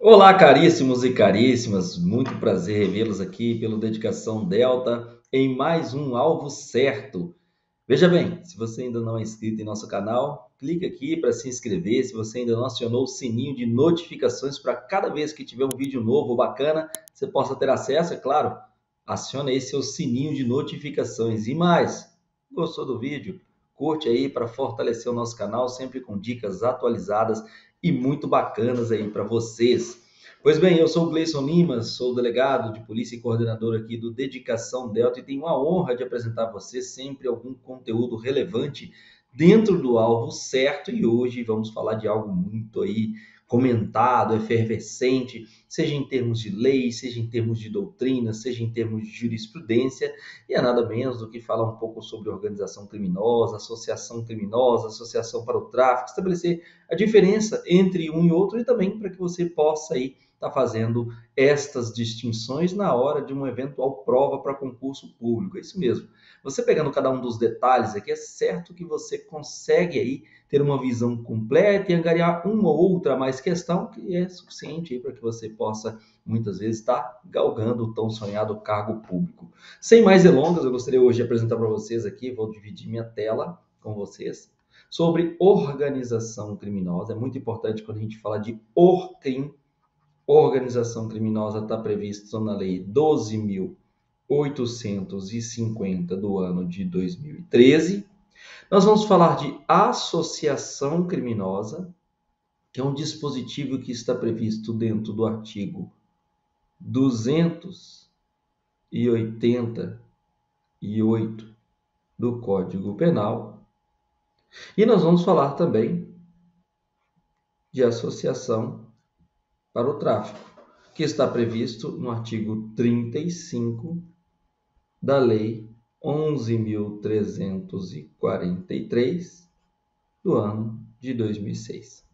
Olá, caríssimos e caríssimas, muito prazer revê-los aqui pelo Dedicação Delta em mais um Alvo Certo. Veja bem, se você ainda não é inscrito em nosso canal, clique aqui para se inscrever. Se você ainda não acionou o sininho de notificações para cada vez que tiver um vídeo novo bacana, você possa ter acesso, é claro. Acione aí seu sininho de notificações. E mais, gostou do vídeo? Curte aí para fortalecer o nosso canal, sempre com dicas atualizadas e muito bacanas aí para vocês. Pois bem, eu sou o Gleison Lima, sou delegado de polícia e coordenador aqui do Dedicação Delta e tenho a honra de apresentar a vocês sempre algum conteúdo relevante dentro do alvo certo e hoje vamos falar de algo muito aí comentado, efervescente, seja em termos de lei, seja em termos de doutrina, seja em termos de jurisprudência, e é nada menos do que falar um pouco sobre organização criminosa, associação criminosa, associação para o tráfico, estabelecer a diferença entre um e outro e também para que você possa aí estar tá fazendo estas distinções na hora de uma eventual prova para concurso público. É isso mesmo. Você pegando cada um dos detalhes aqui, é certo que você consegue aí ter uma visão completa e angariar uma ou outra mais questão que é suficiente para que você possa muitas vezes estar galgando o tão sonhado cargo público. Sem mais delongas, eu gostaria hoje de apresentar para vocês aqui, vou dividir minha tela com vocês, sobre organização criminosa. É muito importante quando a gente fala de ORCRIM, organização criminosa está previsto na lei 12.850 do ano de 2013 nós vamos falar de associação criminosa, que é um dispositivo que está previsto dentro do artigo 288 do Código Penal. E nós vamos falar também de associação para o tráfico, que está previsto no artigo 35 da Lei 11.343 do ano de 2006.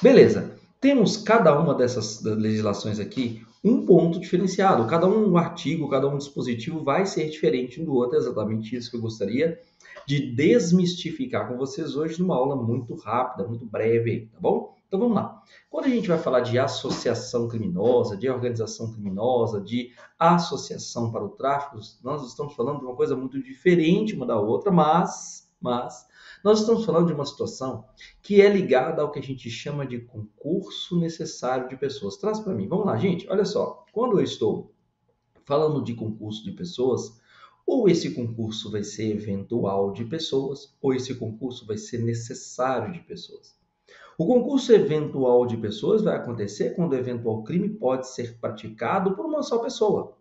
Beleza, temos cada uma dessas legislações aqui um ponto diferenciado. Cada um artigo, cada um dispositivo vai ser diferente um do outro. É exatamente isso que eu gostaria de desmistificar com vocês hoje numa aula muito rápida, muito breve, tá bom? Então vamos lá. Quando a gente vai falar de associação criminosa, de organização criminosa, de associação para o tráfico, nós estamos falando de uma coisa muito diferente uma da outra, mas, mas nós estamos falando de uma situação que é ligada ao que a gente chama de concurso necessário de pessoas. Traz para mim. Vamos lá, gente. Olha só. Quando eu estou falando de concurso de pessoas, ou esse concurso vai ser eventual de pessoas, ou esse concurso vai ser necessário de pessoas. O concurso eventual de pessoas vai acontecer quando o eventual crime pode ser praticado por uma só pessoa.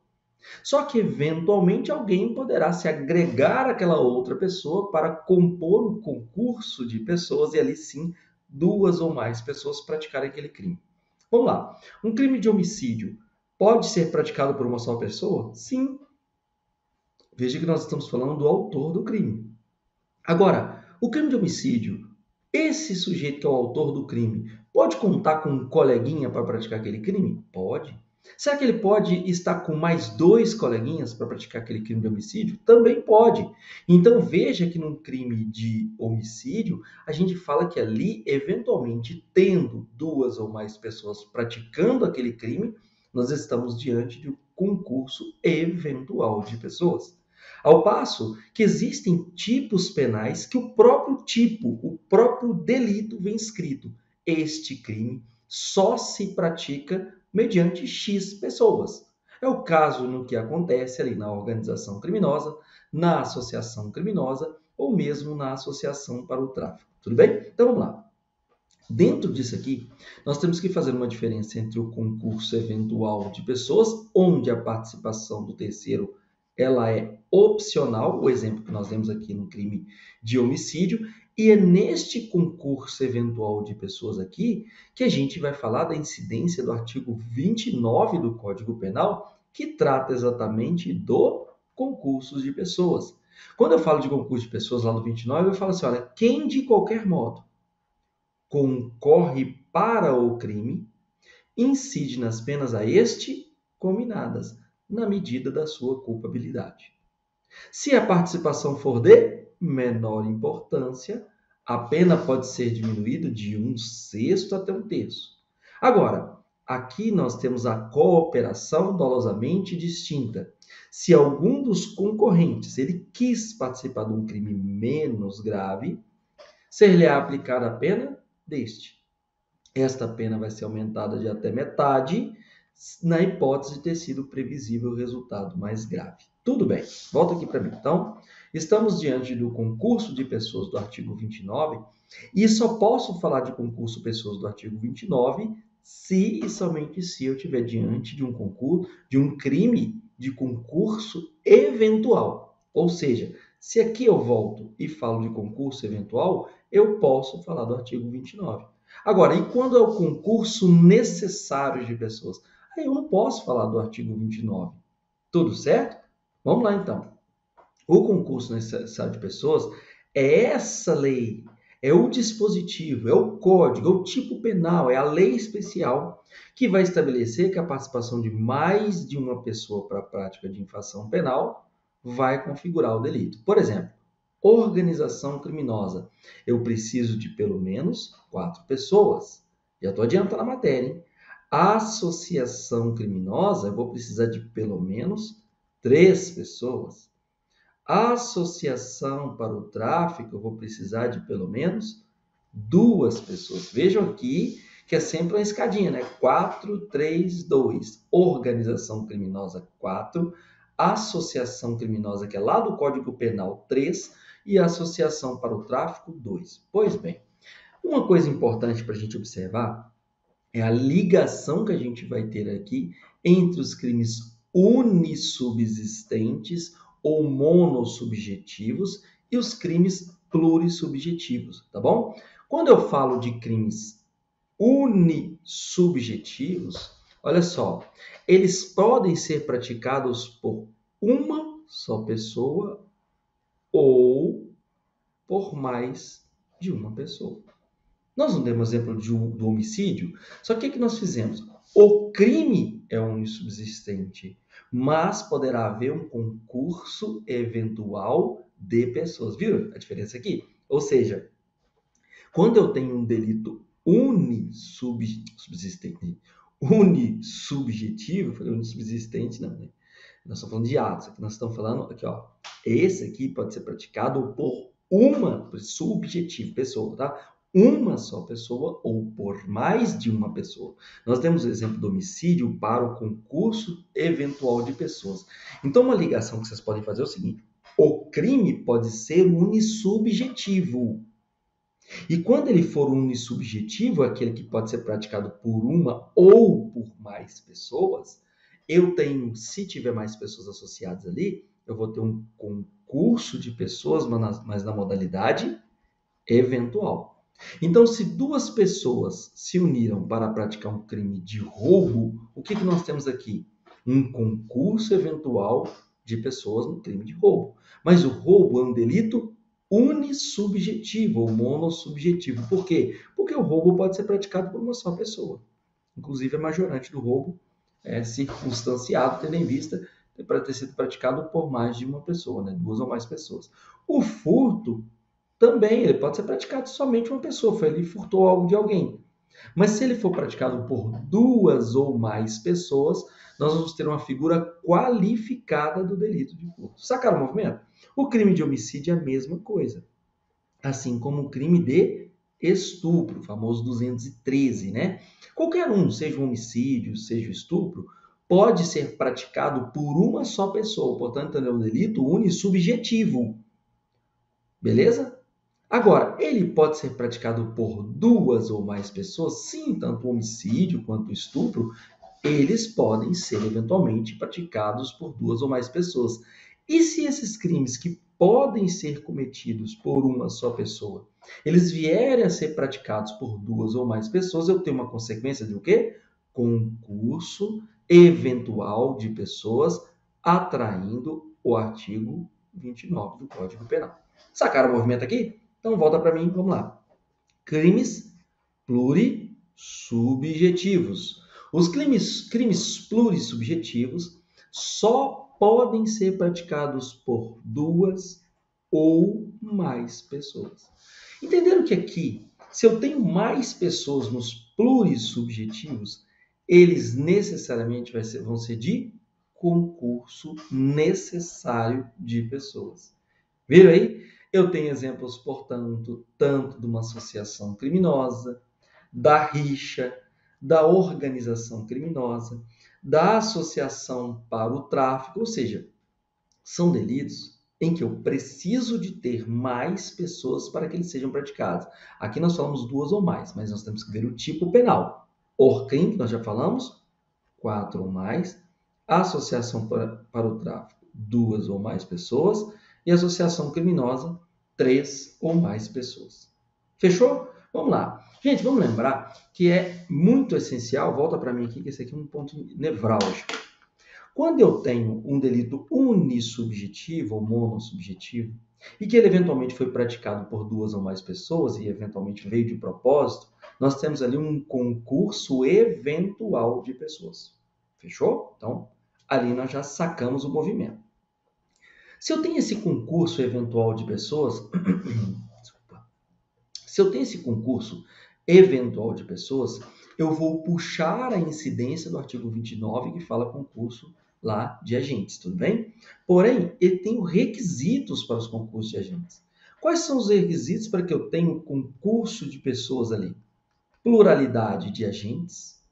Só que, eventualmente, alguém poderá se agregar àquela outra pessoa para compor o concurso de pessoas e ali sim duas ou mais pessoas praticarem aquele crime. Vamos lá. Um crime de homicídio pode ser praticado por uma só pessoa? Sim. Veja que nós estamos falando do autor do crime. Agora, o crime de homicídio esse sujeito que é o autor do crime pode contar com um coleguinha para praticar aquele crime? Pode. Será que ele pode estar com mais dois coleguinhas para praticar aquele crime de homicídio? Também pode. Então veja que num crime de homicídio, a gente fala que ali, eventualmente, tendo duas ou mais pessoas praticando aquele crime, nós estamos diante de um concurso eventual de pessoas. Ao passo que existem tipos penais que o próprio tipo, o próprio delito vem escrito. Este crime só se pratica mediante X pessoas. É o caso no que acontece ali na organização criminosa, na associação criminosa ou mesmo na associação para o tráfico. Tudo bem? Então vamos lá. Dentro disso aqui, nós temos que fazer uma diferença entre o concurso eventual de pessoas, onde a participação do terceiro ela é opcional, o exemplo que nós temos aqui no crime de homicídio, e é neste concurso eventual de pessoas aqui que a gente vai falar da incidência do artigo 29 do Código Penal, que trata exatamente do concurso de pessoas. Quando eu falo de concurso de pessoas lá no 29, eu falo assim, olha, quem de qualquer modo concorre para o crime incide nas penas a este combinadas na medida da sua culpabilidade. Se a participação for de menor importância, a pena pode ser diminuída de um sexto até um terço. Agora, aqui nós temos a cooperação dolosamente distinta. Se algum dos concorrentes ele quis participar de um crime menos grave, ser-lhe aplicada a pena deste. Esta pena vai ser aumentada de até metade na hipótese de ter sido previsível o resultado mais grave. Tudo bem, volta aqui para mim. Então, estamos diante do concurso de pessoas do artigo 29 e só posso falar de concurso pessoas do artigo 29 se e somente se eu estiver diante de um concurso, de um crime de concurso eventual. Ou seja, se aqui eu volto e falo de concurso eventual, eu posso falar do artigo 29. Agora, e quando é o concurso necessário de pessoas? Eu não posso falar do artigo 29. Tudo certo? Vamos lá então. O concurso necessário de pessoas é essa lei, é o dispositivo, é o código, é o tipo penal, é a lei especial que vai estabelecer que a participação de mais de uma pessoa para a prática de infração penal vai configurar o delito. Por exemplo, organização criminosa. Eu preciso de pelo menos quatro pessoas. Já estou adiantando a matéria, hein? Associação criminosa, eu vou precisar de pelo menos três pessoas. Associação para o tráfico, eu vou precisar de pelo menos duas pessoas. Vejam aqui que é sempre uma escadinha, né? 4, 3, 2. Organização criminosa 4, associação criminosa, que é lá do Código Penal 3, e associação para o tráfico 2. Pois bem, uma coisa importante para a gente observar é a ligação que a gente vai ter aqui entre os crimes unissubsistentes ou monossubjetivos e os crimes plurissubjetivos, tá bom? Quando eu falo de crimes unissubjetivos, olha só, eles podem ser praticados por uma só pessoa ou por mais de uma pessoa. Nós não demos exemplo de, do homicídio, só que o que nós fizemos? O crime é unissubsistente, mas poderá haver um concurso eventual de pessoas. Viram a diferença aqui? Ou seja, quando eu tenho um delito unissubsistente, unissubjetivo, falei unissubsistente, não, né? Nós estamos falando de atos, aqui nós estamos falando, aqui ó, esse aqui pode ser praticado por uma subjetivo, pessoa, tá? Uma só pessoa ou por mais de uma pessoa. Nós temos o exemplo do homicídio para o concurso eventual de pessoas. Então, uma ligação que vocês podem fazer é o seguinte: o crime pode ser unissubjetivo. E quando ele for unissubjetivo, aquele que pode ser praticado por uma ou por mais pessoas, eu tenho, se tiver mais pessoas associadas ali, eu vou ter um concurso de pessoas, mas na modalidade eventual. Então, se duas pessoas se uniram para praticar um crime de roubo, o que, que nós temos aqui? Um concurso eventual de pessoas no crime de roubo. Mas o roubo é um delito unissubjetivo ou monossubjetivo. Por quê? Porque o roubo pode ser praticado por uma só pessoa. Inclusive, a majorante do roubo é circunstanciado, tendo em vista para ter sido praticado por mais de uma pessoa, né? duas ou mais pessoas. O furto também ele pode ser praticado somente uma pessoa, foi ele furtou algo de alguém. Mas se ele for praticado por duas ou mais pessoas, nós vamos ter uma figura qualificada do delito de furto. Sacaram o movimento? O crime de homicídio é a mesma coisa. Assim como o crime de estupro, famoso 213, né? Qualquer um, seja um homicídio, seja um estupro, pode ser praticado por uma só pessoa. Portanto, é um delito unissubjetivo. Beleza? Agora, ele pode ser praticado por duas ou mais pessoas? Sim, tanto o homicídio quanto o estupro, eles podem ser eventualmente praticados por duas ou mais pessoas. E se esses crimes que podem ser cometidos por uma só pessoa, eles vierem a ser praticados por duas ou mais pessoas, eu tenho uma consequência de o quê? Concurso eventual de pessoas atraindo o artigo 29 do Código Penal. Sacaram o movimento aqui? Então volta para mim, vamos lá. Crimes plurissubjetivos. Os crimes, crimes plurissubjetivos só podem ser praticados por duas ou mais pessoas. Entenderam que aqui, se eu tenho mais pessoas nos plurissubjetivos, eles necessariamente vão ser de concurso necessário de pessoas. Viram aí? Eu tenho exemplos, portanto, tanto de uma associação criminosa, da rixa, da organização criminosa, da associação para o tráfico, ou seja, são delitos em que eu preciso de ter mais pessoas para que eles sejam praticados. Aqui nós falamos duas ou mais, mas nós temos que ver o tipo penal. Orcrim, que nós já falamos, quatro ou mais. Associação para, para o tráfico, duas ou mais pessoas. E associação criminosa, três ou mais pessoas. Fechou? Vamos lá. Gente, vamos lembrar que é muito essencial, volta para mim aqui, que esse aqui é um ponto nevrálgico. Quando eu tenho um delito unissubjetivo ou monossubjetivo, e que ele eventualmente foi praticado por duas ou mais pessoas e eventualmente veio de propósito, nós temos ali um concurso eventual de pessoas. Fechou? Então, ali nós já sacamos o movimento. Se eu tenho esse concurso eventual de pessoas, se eu tenho esse concurso eventual de pessoas, eu vou puxar a incidência do artigo 29 que fala concurso lá de agentes, tudo bem? Porém, ele tem requisitos para os concursos de agentes. Quais são os requisitos para que eu tenha um concurso de pessoas ali? Pluralidade de agentes,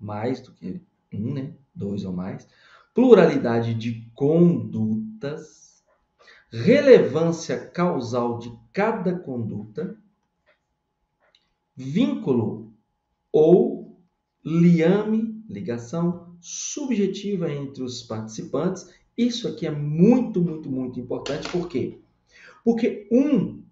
mais do que um, né? Dois ou mais. Pluralidade de condutas, relevância causal de cada conduta, vínculo ou liame, ligação subjetiva entre os participantes. Isso aqui é muito, muito, muito importante. Por quê? Porque um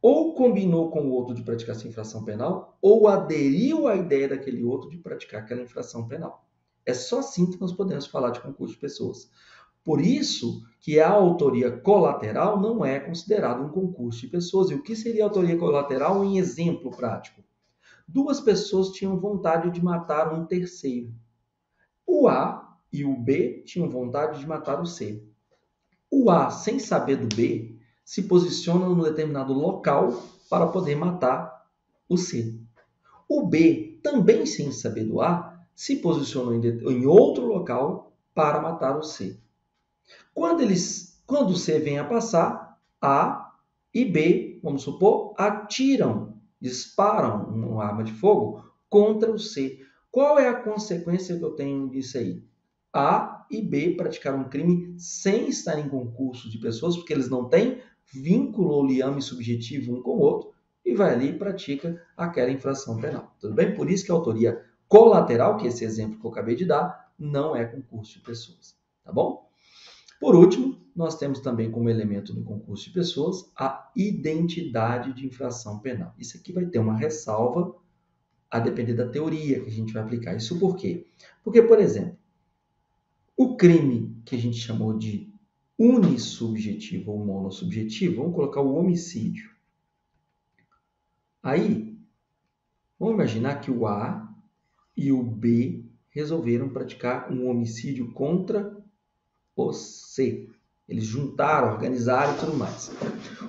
ou combinou com o outro de praticar essa infração penal, ou aderiu à ideia daquele outro de praticar aquela infração penal. É só assim que nós podemos falar de concurso de pessoas. Por isso que a autoria colateral não é considerada um concurso de pessoas. E o que seria autoria colateral em exemplo prático? duas pessoas tinham vontade de matar um terceiro. O A e o B tinham vontade de matar o C. O A, sem saber do B, se posiciona num determinado local para poder matar o C. O B, também sem saber do A, se posicionou em, outro local para matar o C. Quando, eles, quando o C vem a passar, A e B, vamos supor, atiram disparam uma arma de fogo contra o C. Qual é a consequência que eu tenho disso aí? A e B praticaram um crime sem estar em concurso de pessoas, porque eles não têm vínculo ou liame subjetivo um com o outro, e vai ali e pratica aquela infração penal. Tudo bem? Por isso que a autoria colateral, que esse exemplo que eu acabei de dar, não é concurso de pessoas. Tá bom? Por último, nós temos também como elemento do concurso de pessoas a identidade de infração penal. Isso aqui vai ter uma ressalva a depender da teoria que a gente vai aplicar. Isso por quê? Porque, por exemplo, o crime que a gente chamou de unissubjetivo ou monossubjetivo, vamos colocar o homicídio. Aí, vamos imaginar que o A e o B resolveram praticar um homicídio contra o C. Eles juntaram, organizaram e tudo mais.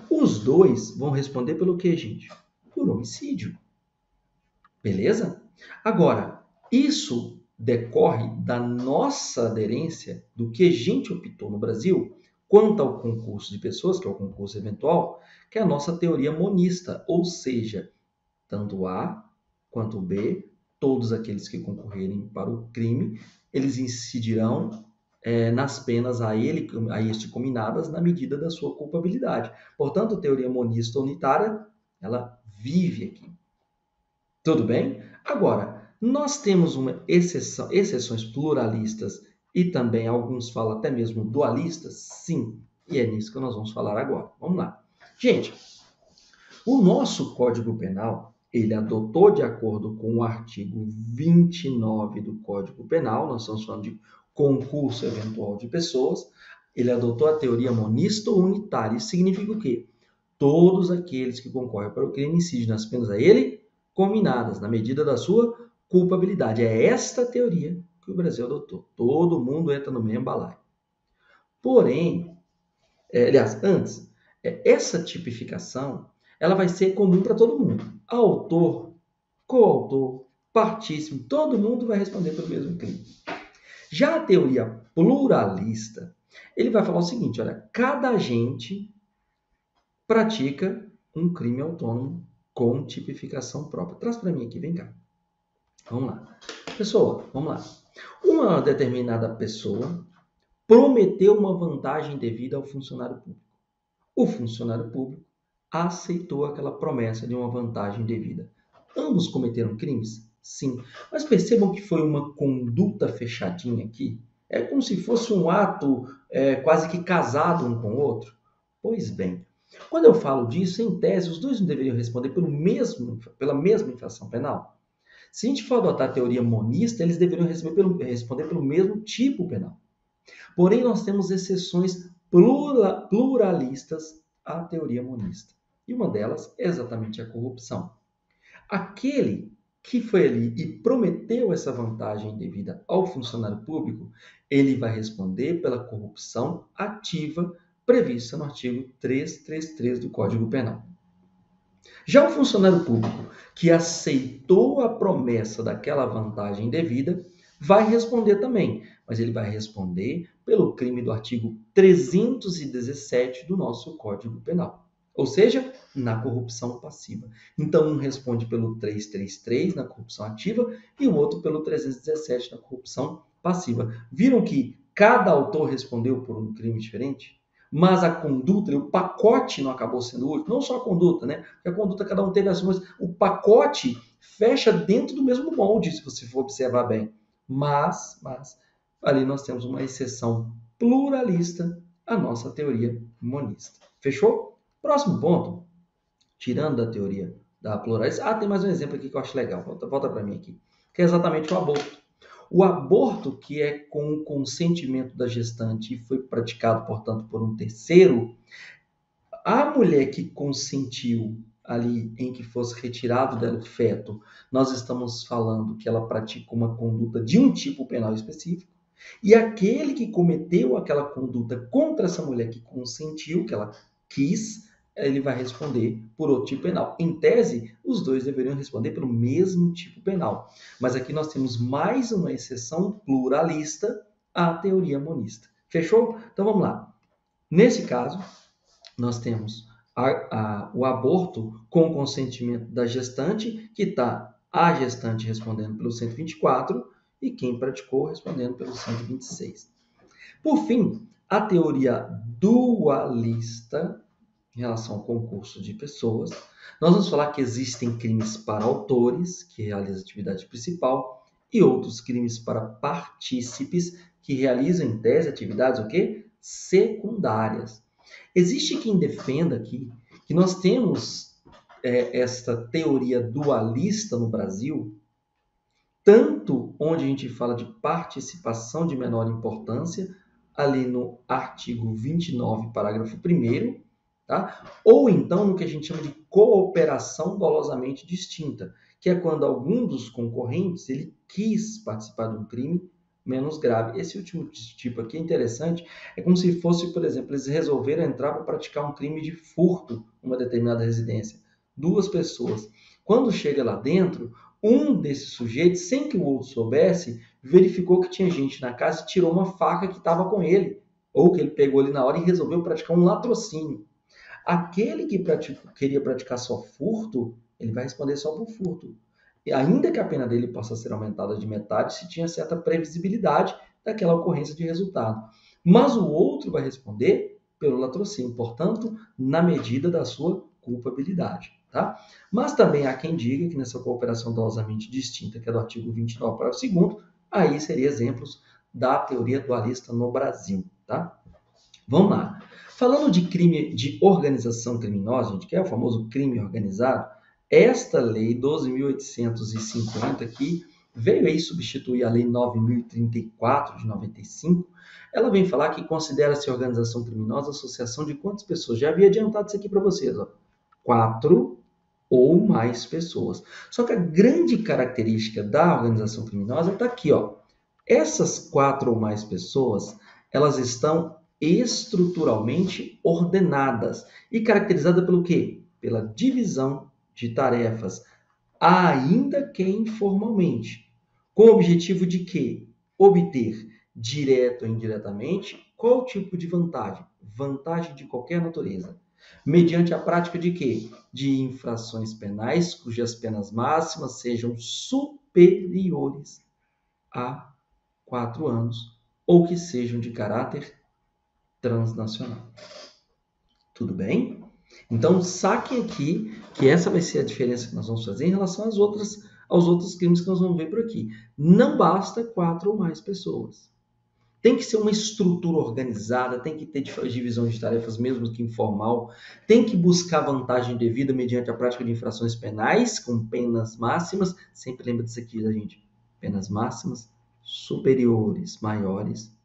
Os dois vão responder pelo que, gente? Por homicídio. Beleza? Agora, isso decorre da nossa aderência do que a gente optou no Brasil quanto ao concurso de pessoas, que é o concurso eventual, que é a nossa teoria monista, ou seja, tanto A quanto B, todos aqueles que concorrerem para o crime, eles incidirão é, nas penas a ele a este combinadas na medida da sua culpabilidade. Portanto, a teoria monista unitária, ela vive aqui. Tudo bem? Agora, nós temos uma exceção, exceções pluralistas e também alguns falam até mesmo dualistas? Sim, e é nisso que nós vamos falar agora. Vamos lá. Gente, o nosso Código Penal, ele adotou de acordo com o artigo 29 do Código Penal, nós estamos falando de concurso eventual de pessoas, ele adotou a teoria monista unitária. Isso significa o quê? Todos aqueles que concorrem para o crime incidem nas penas a ele combinadas, na medida da sua culpabilidade. É esta teoria que o Brasil adotou. Todo mundo entra no mesmo balaio. Porém, é, aliás, antes, é, essa tipificação ela vai ser comum para todo mundo. Autor, coautor, partíssimo, todo mundo vai responder pelo mesmo crime. Já a teoria pluralista, ele vai falar o seguinte, olha, cada agente pratica um crime autônomo com tipificação própria. Traz para mim aqui, vem cá. Vamos lá. Pessoa, vamos lá. Uma determinada pessoa prometeu uma vantagem devida ao funcionário público. O funcionário público aceitou aquela promessa de uma vantagem devida. Ambos cometeram crimes? Sim. Mas percebam que foi uma conduta fechadinha aqui. É como se fosse um ato é, quase que casado um com o outro. Pois bem, quando eu falo disso, em tese, os dois não deveriam responder pelo mesmo, pela mesma infração penal? Se a gente for adotar a teoria monista, eles deveriam pelo, responder pelo mesmo tipo penal. Porém, nós temos exceções pluralistas à teoria monista. E uma delas é exatamente a corrupção. Aquele que foi ali e prometeu essa vantagem devida ao funcionário público, ele vai responder pela corrupção ativa prevista no artigo 333 do Código Penal. Já o funcionário público que aceitou a promessa daquela vantagem devida vai responder também, mas ele vai responder pelo crime do artigo 317 do nosso Código Penal ou seja, na corrupção passiva. Então, um responde pelo 333 na corrupção ativa e o outro pelo 317 na corrupção passiva. Viram que cada autor respondeu por um crime diferente? Mas a conduta, o pacote não acabou sendo útil. Não só a conduta, né? Porque a conduta cada um teve as suas. O pacote fecha dentro do mesmo molde, se você for observar bem. Mas, mas, ali nós temos uma exceção pluralista à nossa teoria monista. Fechou? Próximo ponto, tirando da teoria da pluralidade. Ah, tem mais um exemplo aqui que eu acho legal. Volta, volta para mim aqui. Que é exatamente o aborto. O aborto que é com o consentimento da gestante e foi praticado, portanto, por um terceiro, a mulher que consentiu ali em que fosse retirado dela o feto, nós estamos falando que ela pratica uma conduta de um tipo penal específico. E aquele que cometeu aquela conduta contra essa mulher que consentiu, que ela quis, ele vai responder por outro tipo penal. Em tese, os dois deveriam responder pelo mesmo tipo penal. Mas aqui nós temos mais uma exceção pluralista à teoria monista. Fechou? Então vamos lá. Nesse caso, nós temos a, a, o aborto com consentimento da gestante, que está a gestante respondendo pelo 124 e quem praticou respondendo pelo 126. Por fim, a teoria dualista em relação ao concurso de pessoas. Nós vamos falar que existem crimes para autores, que realizam atividade principal, e outros crimes para partícipes, que realizam, em tese, atividades o quê? secundárias. Existe quem defenda aqui que nós temos é, esta teoria dualista no Brasil, tanto onde a gente fala de participação de menor importância, ali no artigo 29, parágrafo 1 Tá? Ou então no que a gente chama de cooperação dolosamente distinta, que é quando algum dos concorrentes ele quis participar de um crime menos grave. Esse último tipo aqui é interessante, é como se fosse, por exemplo, eles resolveram entrar para praticar um crime de furto numa determinada residência. Duas pessoas. Quando chega lá dentro, um desses sujeitos, sem que o outro soubesse, verificou que tinha gente na casa e tirou uma faca que estava com ele, ou que ele pegou ali na hora e resolveu praticar um latrocínio. Aquele que queria praticar só furto, ele vai responder só por furto. E ainda que a pena dele possa ser aumentada de metade, se tinha certa previsibilidade daquela ocorrência de resultado. Mas o outro vai responder pelo latrocínio, portanto, na medida da sua culpabilidade. Tá? Mas também há quem diga que nessa cooperação dolosamente distinta, que é do artigo 29, parágrafo 2 aí seria exemplos da teoria dualista no Brasil. Tá? Vamos lá. Falando de crime de organização criminosa, gente, que é o famoso crime organizado, esta lei 12.850 aqui veio aí substituir a lei 9.034 de 95. Ela vem falar que considera-se organização criminosa associação de quantas pessoas? Já havia adiantado isso aqui para vocês, ó. Quatro ou mais pessoas. Só que a grande característica da organização criminosa está aqui, ó. Essas quatro ou mais pessoas, elas estão estruturalmente ordenadas e caracterizada pelo quê? Pela divisão de tarefas ainda que informalmente, com o objetivo de que obter direto ou indiretamente qual tipo de vantagem? Vantagem de qualquer natureza. Mediante a prática de quê? De infrações penais cujas penas máximas sejam superiores a quatro anos ou que sejam de caráter transnacional. Tudo bem? Então, saquem aqui que essa vai ser a diferença que nós vamos fazer em relação às outras, aos outros crimes que nós vamos ver por aqui. Não basta quatro ou mais pessoas. Tem que ser uma estrutura organizada, tem que ter divisão de tarefas, mesmo que informal, tem que buscar vantagem devida mediante a prática de infrações penais, com penas máximas. Sempre lembra disso aqui, gente. Penas máximas superiores, maiores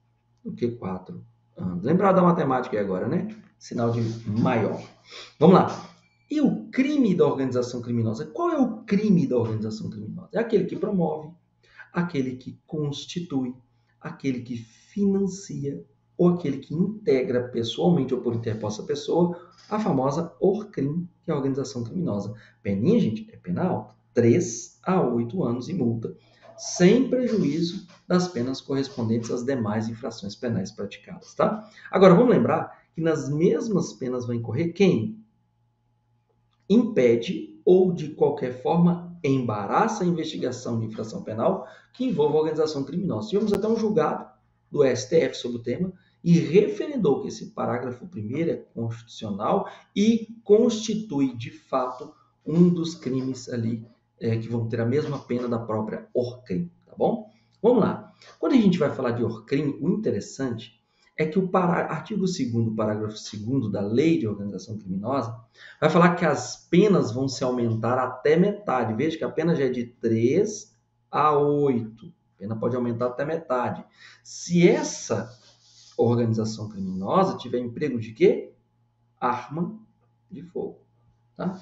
do que quatro anos. Lembrar da matemática agora, né? Sinal de maior. Vamos lá. E o crime da organização criminosa? Qual é o crime da organização criminosa? É aquele que promove, aquele que constitui, aquele que financia ou aquele que integra pessoalmente ou por interposta pessoa a famosa ORCRIM, que é a organização criminosa. Peninha, gente, é penal, 3 a 8 anos e multa sem prejuízo das penas correspondentes às demais infrações penais praticadas, tá? Agora, vamos lembrar que nas mesmas penas vai incorrer quem impede ou de qualquer forma embaraça a investigação de infração penal que envolva organização criminosa. Tivemos até um julgado do STF sobre o tema e referendou que esse parágrafo primeiro é constitucional e constitui de fato um dos crimes ali é, que vão ter a mesma pena da própria ORCRIM, tá bom? Vamos lá. Quando a gente vai falar de ORCRIM, o interessante é que o pará... artigo 2 parágrafo 2 da Lei de Organização Criminosa vai falar que as penas vão se aumentar até metade. Veja que a pena já é de 3 a 8. A pena pode aumentar até metade. Se essa organização criminosa tiver emprego de quê? Arma de fogo. Tá?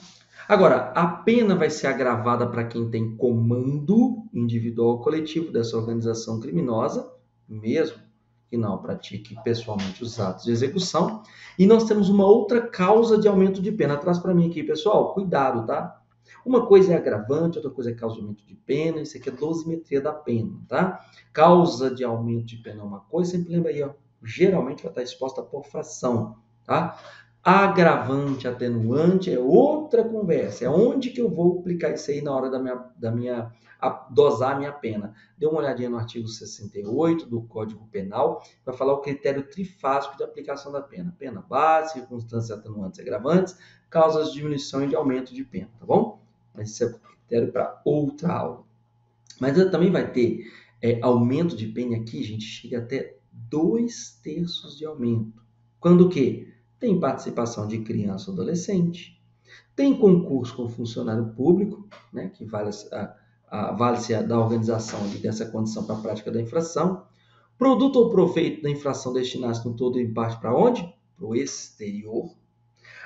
Agora, a pena vai ser agravada para quem tem comando individual ou coletivo dessa organização criminosa, mesmo que não pratique pessoalmente os atos de execução. E nós temos uma outra causa de aumento de pena. Traz para mim aqui, pessoal, cuidado, tá? Uma coisa é agravante, outra coisa é causa de aumento de pena, isso aqui é dosimetria da pena, tá? Causa de aumento de pena é uma coisa, sempre lembra aí, ó, geralmente vai estar exposta por fração, tá? Agravante, atenuante é outra conversa. É onde que eu vou aplicar isso aí na hora da minha, da minha dosar a minha pena. Dê uma olhadinha no artigo 68 do Código Penal, vai falar o critério trifásico de aplicação da pena. Pena base, circunstâncias atenuantes e agravantes, causas de diminuição e de aumento de pena, tá bom? Mas isso é critério para outra aula. Mas também vai ter é, aumento de pena aqui, gente, chega até dois terços de aumento. Quando o quê? Tem participação de criança ou adolescente, tem concurso com funcionário público, né, que vale-se vale da organização dessa condição para a prática da infração, produto ou proveito da infração destinados no todo em parte para onde? Para o exterior.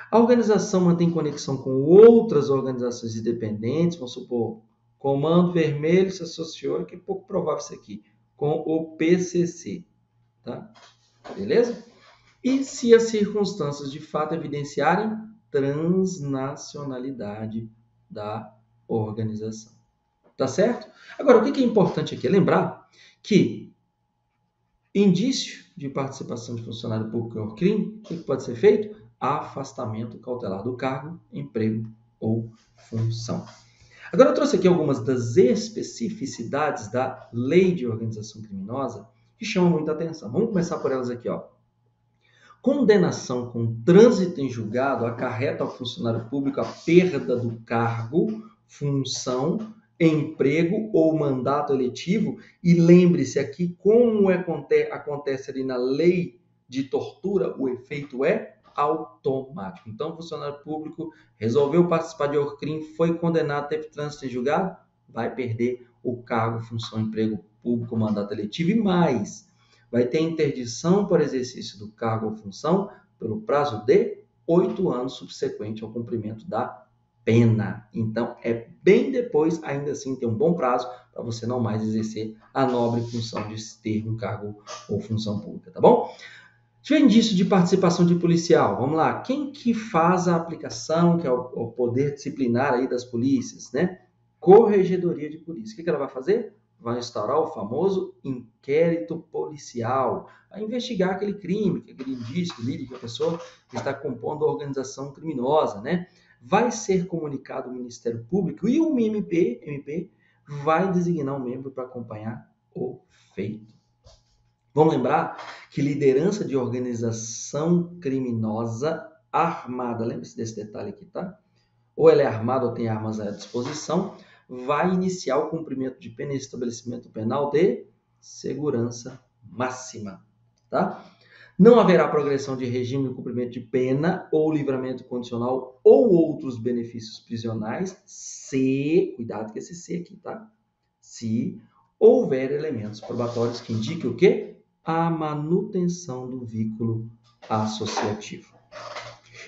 A organização mantém conexão com outras organizações independentes, vamos supor, Comando Vermelho se associou, que é pouco provável isso aqui, com o PCC, tá? Beleza? E se as circunstâncias de fato evidenciarem transnacionalidade da organização. Tá certo? Agora, o que é importante aqui é lembrar que indício de participação de funcionário público em crime, o que pode ser feito? Afastamento cautelar do cargo, emprego ou função. Agora, eu trouxe aqui algumas das especificidades da lei de organização criminosa que chamam muita atenção. Vamos começar por elas aqui, ó. Condenação com trânsito em julgado acarreta ao funcionário público a perda do cargo, função, emprego ou mandato eletivo. E lembre-se aqui, como é, acontece ali na lei de tortura, o efeito é automático. Então, o funcionário público resolveu participar de crime, foi condenado, teve trânsito em julgado, vai perder o cargo, função, emprego público, mandato eletivo e mais vai ter interdição por exercício do cargo ou função pelo prazo de oito anos subsequente ao cumprimento da pena. Então, é bem depois, ainda assim, tem um bom prazo para você não mais exercer a nobre função de ter um cargo ou função pública, tá bom? Tiver indício de participação de policial, vamos lá. Quem que faz a aplicação, que é o, o poder disciplinar aí das polícias, né? Corregedoria de Polícia. O que, que ela vai fazer? Vai instaurar o famoso inquérito policial, a investigar aquele crime, aquele indício, líder, que a pessoa está compondo a organização criminosa, né? Vai ser comunicado ao Ministério Público e o MP, MP vai designar um membro para acompanhar o feito. Vamos lembrar que liderança de organização criminosa armada, lembre-se desse detalhe aqui, tá? Ou ela é armada ou tem armas à disposição, vai iniciar o cumprimento de pena e estabelecimento penal de segurança máxima, tá? Não haverá progressão de regime de cumprimento de pena ou livramento condicional ou outros benefícios prisionais se, cuidado com esse se aqui, tá? Se houver elementos probatórios que indiquem o quê? a manutenção do vínculo associativo.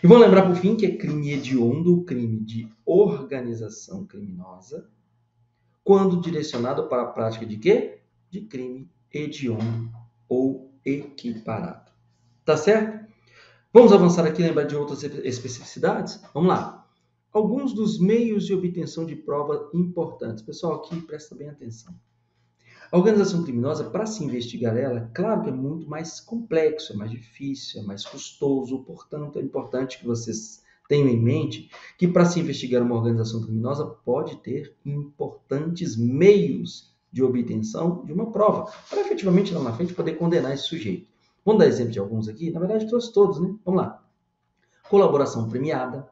E vamos lembrar, por fim, que é crime hediondo crime de organização criminosa, quando direcionado para a prática de quê? De crime hediondo ou equiparado. Tá certo? Vamos avançar aqui e lembrar de outras especificidades? Vamos lá. Alguns dos meios de obtenção de prova importantes. Pessoal, aqui presta bem atenção. A organização criminosa, para se investigar ela, claro que é muito mais complexo, é mais difícil, é mais custoso, portanto, é importante que vocês tenham em mente que para se investigar uma organização criminosa pode ter importantes meios de obtenção de uma prova, para efetivamente lá na frente poder condenar esse sujeito. Vamos dar exemplo de alguns aqui? Na verdade, trouxe todos, né? Vamos lá. Colaboração premiada,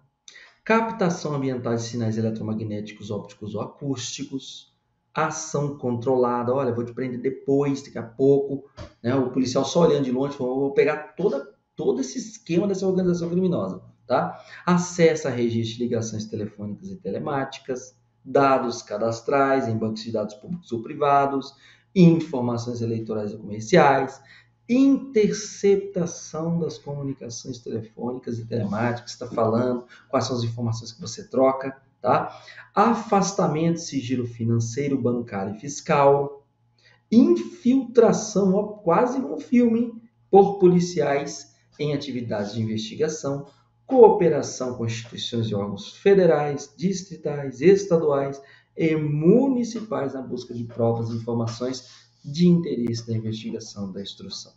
captação ambiental de sinais eletromagnéticos, ópticos ou acústicos, ação controlada. Olha, vou te prender depois, daqui a pouco. Né? O policial só olhando de longe, falou, vou pegar toda, todo esse esquema dessa organização criminosa. Tá? Acesso a registro de ligações telefônicas e telemáticas, dados cadastrais em bancos de dados públicos ou privados, informações eleitorais e comerciais, interceptação das comunicações telefônicas e telemáticas, está falando, quais são as informações que você troca, Tá? Afastamento de sigilo financeiro, bancário e fiscal. Infiltração, ó, quase um filme, por policiais em atividades de investigação. Cooperação com instituições e órgãos federais, distritais, estaduais e municipais na busca de provas e informações de interesse da investigação da instrução.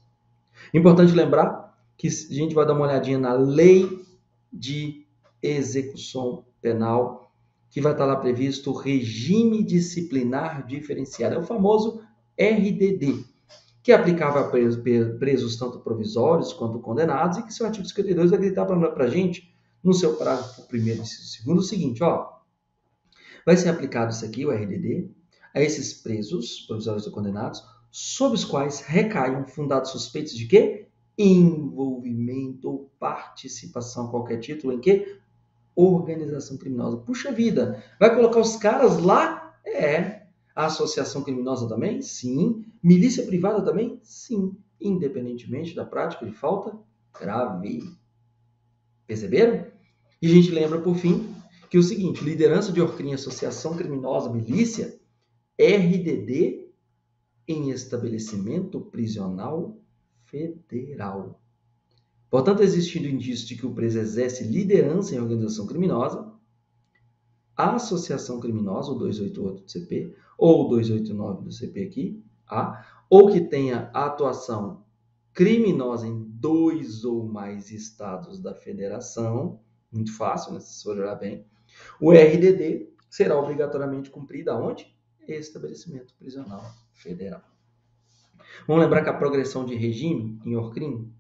Importante lembrar que a gente vai dar uma olhadinha na lei de execução penal que vai estar lá previsto o regime disciplinar diferenciado, é o famoso RDD, que aplicava a presos tanto provisórios quanto condenados e que seu artigo 52 vai gritar para a gente, no seu parágrafo primeiro e segundo, o seguinte, ó, vai ser aplicado isso aqui, o RDD, a esses presos, provisórios ou condenados, sobre os quais recaiam fundados suspeitos de quê? Envolvimento ou participação qualquer título em que? Organização criminosa. Puxa vida, vai colocar os caras lá? É. A associação criminosa também? Sim. Milícia privada também? Sim. Independentemente da prática de falta grave. Perceberam? E a gente lembra, por fim, que é o seguinte: liderança de Orcrim, associação criminosa, milícia, RDD em estabelecimento prisional federal. Portanto, existindo indício de que o preso exerce liderança em organização criminosa, a associação criminosa, o 288 do CP, ou o 289 do CP aqui, a, ou que tenha atuação criminosa em dois ou mais estados da federação, muito fácil, né, se olhar bem, o RDD será obrigatoriamente cumprido aonde? Estabelecimento prisional federal. Vamos lembrar que a progressão de regime em Orcrim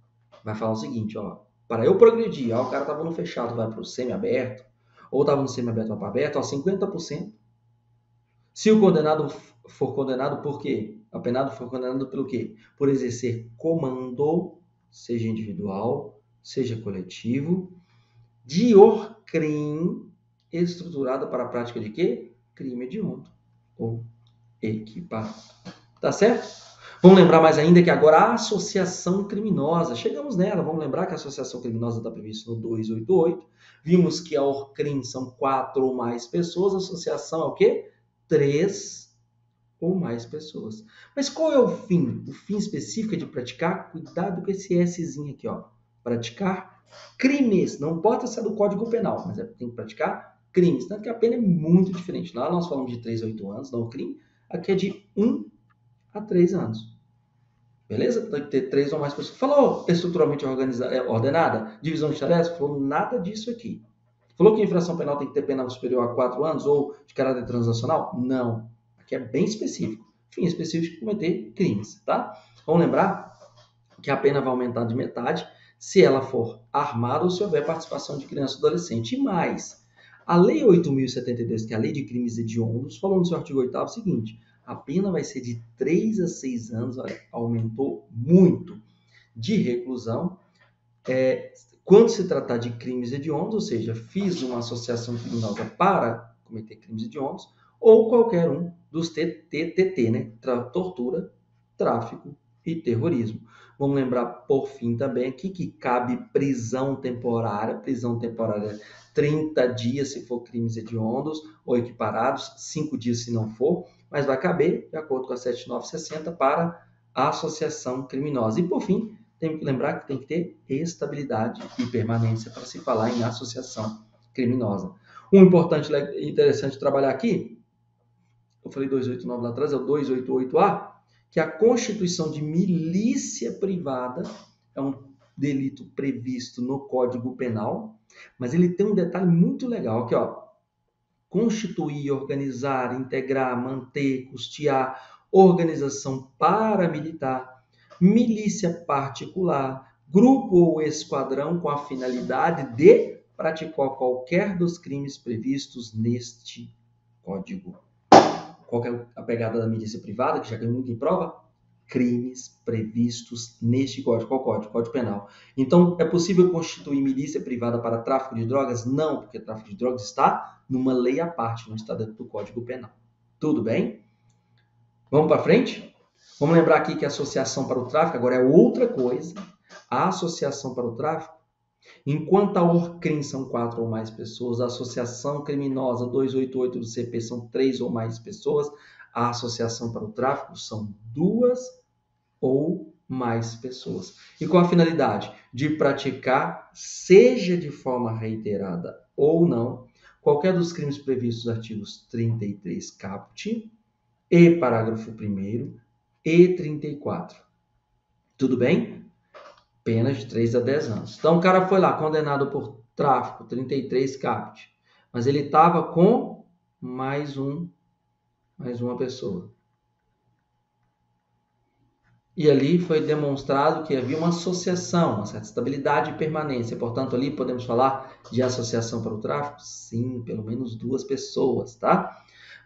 vai falar o seguinte, ó, para eu progredir, ó, o cara estava no fechado, vai para o semi-aberto, ou estava no semi-aberto, vai para aberto, ó, 50%. Se o condenado for condenado por quê? O penado for condenado pelo quê? Por exercer comando, seja individual, seja coletivo, de orcrim estruturado para a prática de quê? Crime hediondo ou equiparado. Tá certo? Vamos lembrar mais ainda que agora a associação criminosa, chegamos nela, vamos lembrar que a associação criminosa está prevista no 288. Vimos que a ORCRIM são quatro ou mais pessoas, a associação é o quê? Três ou mais pessoas. Mas qual é o fim? O fim específico é de praticar, cuidado com esse Szinho aqui, ó. Praticar crimes, não importa se é do Código Penal, mas é, tem que praticar crimes. Tanto que a pena é muito diferente. Lá nós falamos de 3 a 8 anos, o crime. Aqui é de 1 a 3 anos. Beleza? Tem que ter três ou mais pessoas. Falou estruturalmente organizada, é, ordenada? Divisão de tarefas? Falou nada disso aqui. Falou que infração penal tem que ter pena superior a 4 anos ou de caráter transacional? Não. Aqui é bem específico. Fim específico de cometer crimes, tá? Vamos lembrar que a pena vai aumentar de metade se ela for armada ou se houver participação de criança ou adolescente. E mais, a Lei 8.072, que é a Lei de Crimes Hediondos, falou no seu artigo 8 o seguinte, a pena vai ser de 3 a 6 anos, olha, aumentou muito, de reclusão, é, quando se tratar de crimes hediondos, ou seja, fiz uma associação criminosa para cometer crimes hediondos, ou qualquer um dos TTT, né? Tortura, tráfico e terrorismo. Vamos lembrar, por fim, também aqui que cabe prisão temporária, prisão temporária 30 dias se for crimes hediondos ou equiparados, 5 dias se não for, mas vai caber, de acordo com a 7960, para a associação criminosa. E, por fim, tem que lembrar que tem que ter estabilidade e permanência para se falar em associação criminosa. Um importante e interessante trabalhar aqui eu falei 289 lá atrás, é o 288A, que a constituição de milícia privada é um delito previsto no Código Penal, mas ele tem um detalhe muito legal aqui, ó. Constituir, organizar, integrar, manter, custear organização paramilitar, milícia particular, grupo ou esquadrão com a finalidade de praticar qualquer dos crimes previstos neste Código qual é a pegada da milícia privada, que já ganhou muito em prova? Crimes previstos neste código. Qual código? Código Penal. Então, é possível constituir milícia privada para tráfico de drogas? Não, porque tráfico de drogas está numa lei à parte, não está dentro do Código Penal. Tudo bem? Vamos para frente? Vamos lembrar aqui que a associação para o tráfico agora é outra coisa. A associação para o tráfico Enquanto a ORCRIM são quatro ou mais pessoas, a Associação Criminosa 288 do CP são três ou mais pessoas, a Associação para o Tráfico são duas ou mais pessoas. E com a finalidade de praticar, seja de forma reiterada ou não, qualquer dos crimes previstos nos artigos 33 caput e parágrafo 1 e 34. Tudo bem? penas de 3 a 10 anos. Então o cara foi lá condenado por tráfico, 33 caput, mas ele estava com mais um, mais uma pessoa. E ali foi demonstrado que havia uma associação, uma certa estabilidade e permanência. Portanto, ali podemos falar de associação para o tráfico? Sim, pelo menos duas pessoas, tá?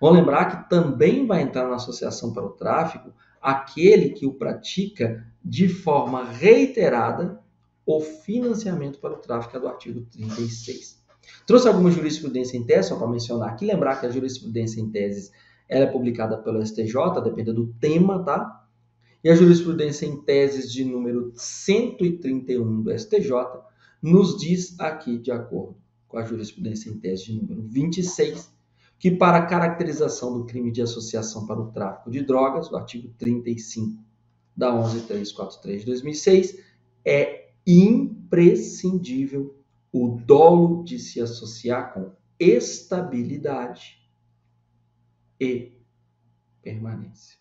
Vamos lembrar que também vai entrar na associação para o tráfico aquele que o pratica de forma reiterada o financiamento para o tráfico é do artigo 36. Trouxe alguma jurisprudência em tese, só para mencionar aqui, lembrar que a jurisprudência em teses ela é publicada pelo STJ, depende do tema, tá? E a jurisprudência em teses de número 131 do STJ nos diz aqui, de acordo com a jurisprudência em tese de número 26, que para a caracterização do crime de associação para o tráfico de drogas, o artigo 35 da 11343 de 2006, é imprescindível o dolo de se associar com estabilidade e permanência.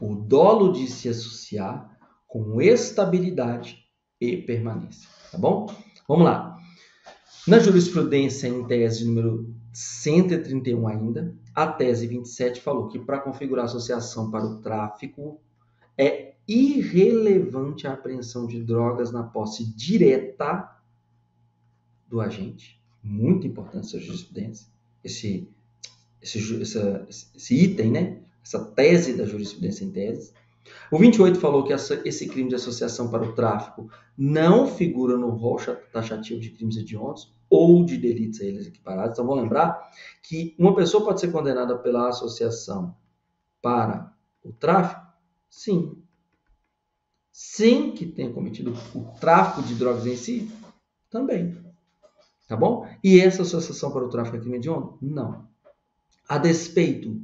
O dolo de se associar com estabilidade e permanência, tá bom? Vamos lá. Na jurisprudência em tese número 131 ainda, a tese 27 falou que para configurar associação para o tráfico é irrelevante a apreensão de drogas na posse direta do agente. Muito importante essa jurisprudência, esse, esse, essa, esse item, né? essa tese da jurisprudência em tese. O 28 falou que essa, esse crime de associação para o tráfico não figura no rol taxativo de crimes hediondos ou de delitos a eles equiparados. Então, vamos lembrar que uma pessoa pode ser condenada pela associação para o tráfico? Sim. Sem que tenha cometido o tráfico de drogas em si? Também. Tá bom? E essa associação para o tráfico é crime hediondo? Não. A despeito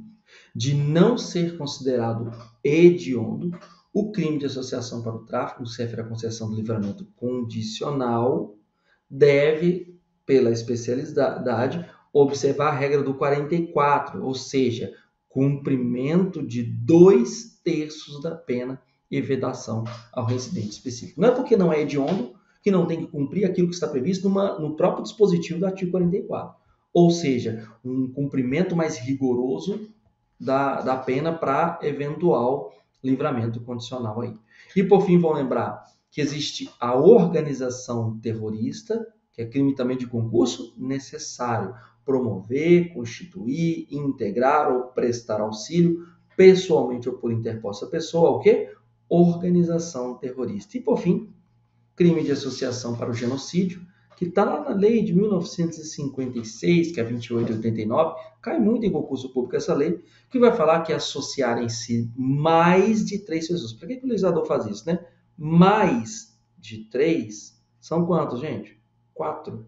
de não ser considerado hediondo, o crime de associação para o tráfico, no CEF da concessão do livramento condicional, deve pela especialidade, observar a regra do 44, ou seja, cumprimento de dois terços da pena e vedação ao residente específico. Não é porque não é hediondo que não tem que cumprir aquilo que está previsto numa, no próprio dispositivo do artigo 44. Ou seja, um cumprimento mais rigoroso da, da pena para eventual livramento condicional aí. E por fim, vão lembrar que existe a organização terrorista, que é crime também de concurso, necessário promover, constituir, integrar ou prestar auxílio, pessoalmente ou por interposta pessoa, o quê? Organização terrorista. E por fim, crime de associação para o genocídio, que está lá na lei de 1956, que é 2889, cai muito em concurso público essa lei, que vai falar que associar em si mais de três pessoas. Por que, que o legislador faz isso, né? Mais de três são quantos, gente? Quatro,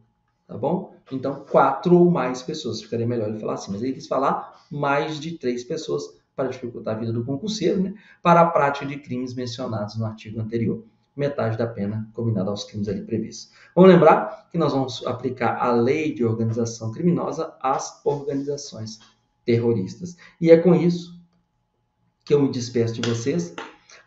tá bom? Então, quatro ou mais pessoas. Ficaria melhor ele falar assim, mas ele quis falar mais de três pessoas para dificultar a vida do concurseiro, né? Para a prática de crimes mencionados no artigo anterior metade da pena combinada aos crimes ali previstos. Vamos lembrar que nós vamos aplicar a lei de organização criminosa às organizações terroristas. E é com isso que eu me despeço de vocês.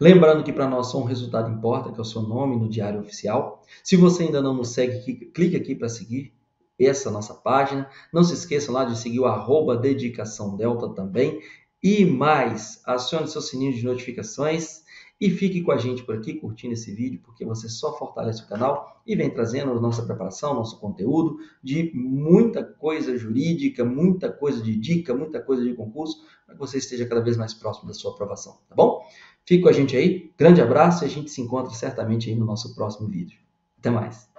Lembrando que para nós só um resultado importa, que é o seu nome no Diário Oficial. Se você ainda não nos segue, clique aqui para seguir essa nossa página. Não se esqueça lá de seguir o arroba Dedicação Delta também. E mais, acione seu sininho de notificações e fique com a gente por aqui curtindo esse vídeo, porque você só fortalece o canal e vem trazendo nossa preparação, nosso conteúdo de muita coisa jurídica, muita coisa de dica, muita coisa de concurso, para que você esteja cada vez mais próximo da sua aprovação, tá bom? Fique com a gente aí, grande abraço e a gente se encontra certamente aí no nosso próximo vídeo. Até mais!